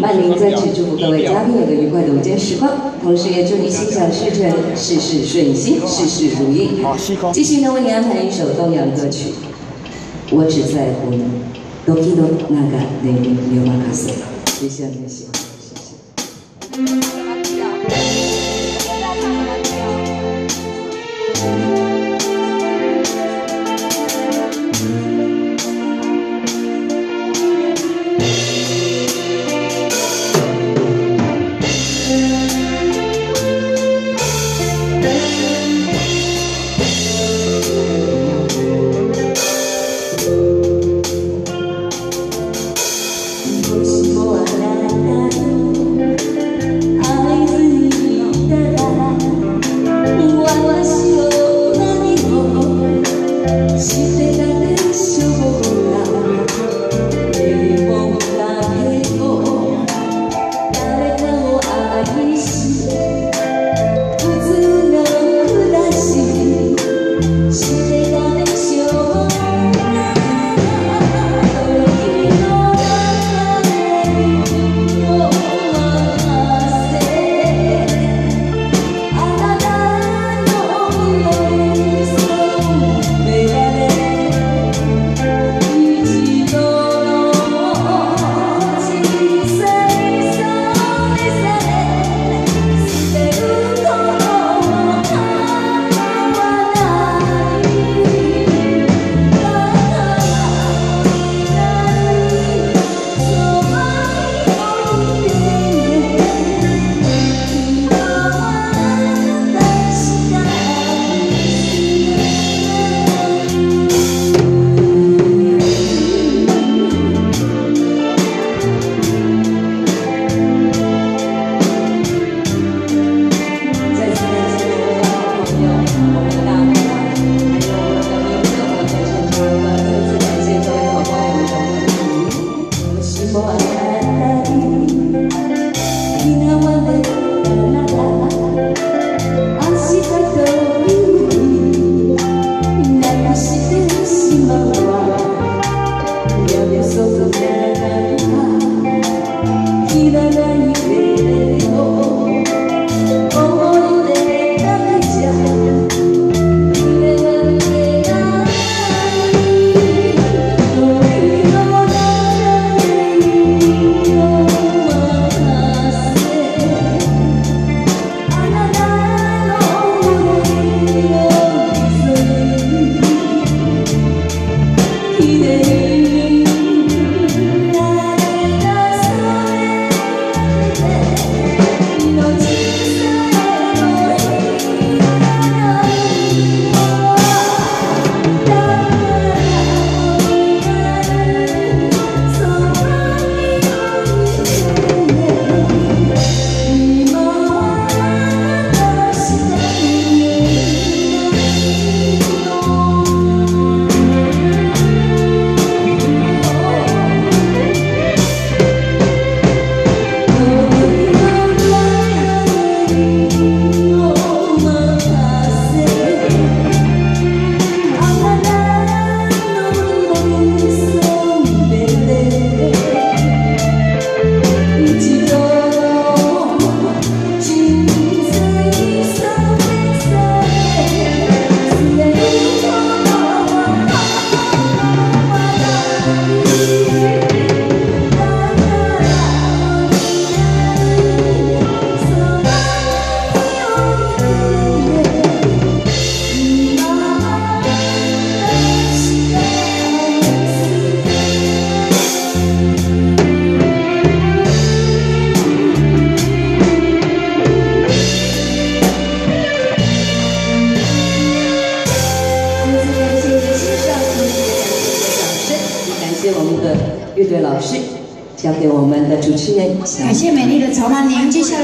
曼玲再次祝福各位嘉宾有个愉快的午间时光，同时也祝你心想事成，事事顺心，事事如意。继续呢，为你安排一首东洋歌曲，我只在乎你。ドキド那个内里流马卡斯，谢谢你喜欢，谢谢。 what was 交给我们的主持人，感谢美丽的曹曼宁，接下来。